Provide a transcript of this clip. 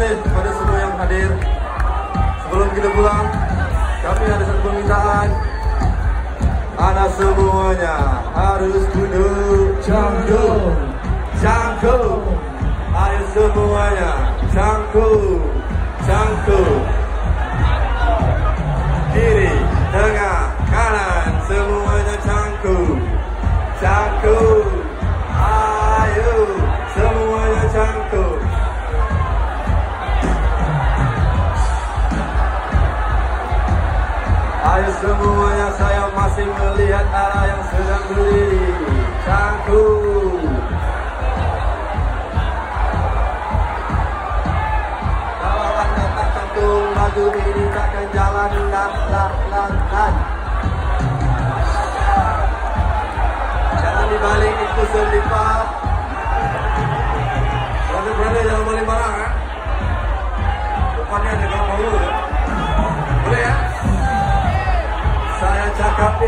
kasih kepada semua yang hadir. Sebelum kita pulang, kami ada satu permintaan. Anda semuanya harus duduk Jangkung. Cangkul Ayo semuanya Cangkul Cangkul Depannya ada kamu ya Boleh ya? Saya cakap